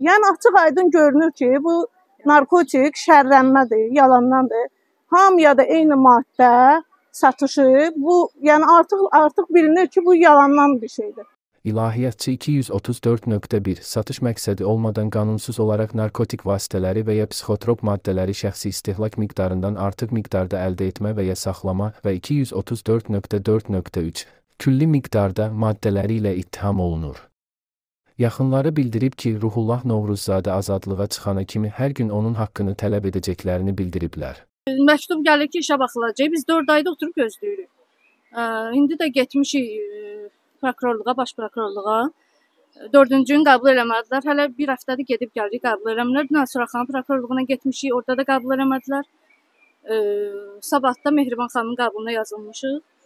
Yəni açıq-aydın görünür ki, bu narkotik şərlənmədir, yalandandır. Hamıya da eyni maddə satışı, bu yəni artıq artıq bilinir ki, bu yalandan bir şeydir. İlahiyyatçı 234.1 Satış məqsədi olmadan qanunsuz olaraq narkotik vasitələri və ya psixotrop maddələri şəxsi istehlak miqdarından artıq miqdarda əldə etmə və ya saxlama və 234.4.3 külli miqdarda maddələri ilə ittiham olunur. Yaxınları bildirib ki, Ruhullah Novruzzadə azadlığa çıxana kimi hər gün onun haqqını tələb edəcəklərini bildiriblər. Məktub gəlir ki, işə baxılacaq. Biz 4 ayda oturub gözləyirik. Ə, İndi də getmişik ə, prokurorluğa, baş prokurorluğa. 4-cü gün qəbul eləmədilər. Hələ bir həftədir gedib gəldik, qəbul eləmirlər. Dünən Suraxanı prokurorluğuna getmişik, orada da qəbul eləmədilər. Sabah da Mehriban xanımın qəbuluna yazılmışıq.